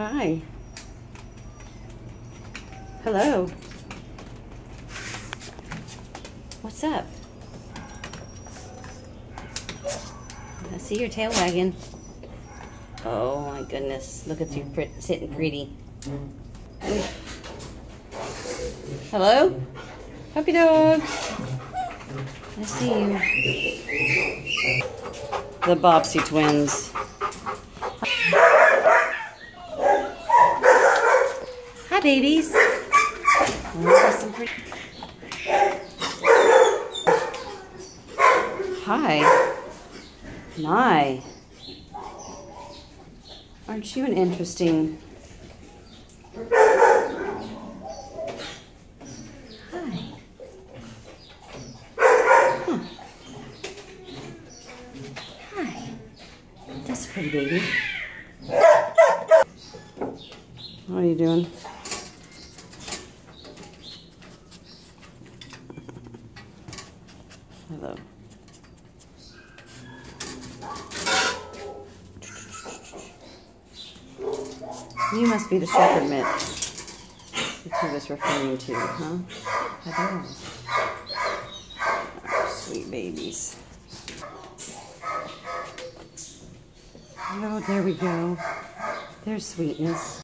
Hi. Hello. What's up? I see your tail wagging. Oh my goodness. Look at you pret- sitting pretty. Hello? Puppy dog. I see you. The Bobbsey twins. Hi, babies. Hi. My. Aren't you an interesting... Hi. Hi. That's pretty baby. What are you doing? Hello. You must be the shepherd mitt that he was referring to, huh? Hello. Oh, sweet babies. Oh, there we go. There's sweetness.